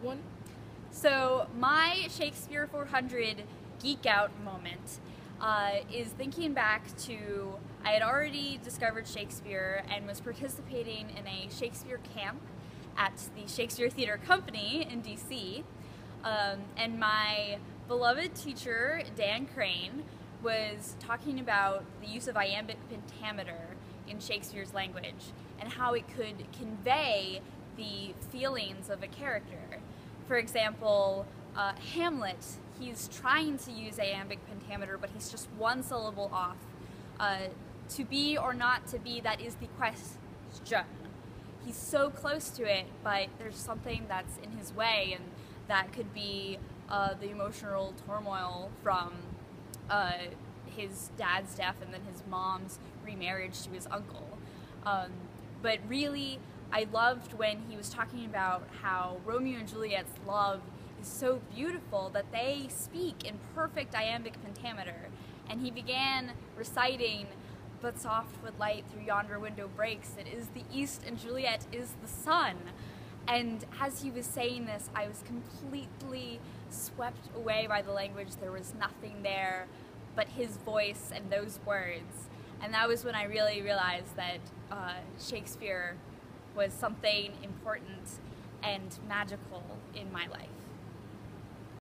One. So my Shakespeare 400 geek out moment uh, is thinking back to I had already discovered Shakespeare and was participating in a Shakespeare camp at the Shakespeare Theater Company in DC. Um, and my beloved teacher, Dan Crane, was talking about the use of iambic pentameter in Shakespeare's language and how it could convey the feelings of a character. For example, uh, Hamlet, he's trying to use iambic pentameter, but he's just one syllable off. Uh, to be or not to be, that is the question. He's so close to it, but there's something that's in his way, and that could be uh, the emotional turmoil from uh, his dad's death and then his mom's remarriage to his uncle. Um, but really, I loved when he was talking about how Romeo and Juliet's love is so beautiful that they speak in perfect iambic pentameter. And he began reciting, But soft with light through yonder window breaks, it is the east and Juliet is the sun. And as he was saying this, I was completely swept away by the language. There was nothing there but his voice and those words. And that was when I really realized that uh, Shakespeare was something important and magical in my life.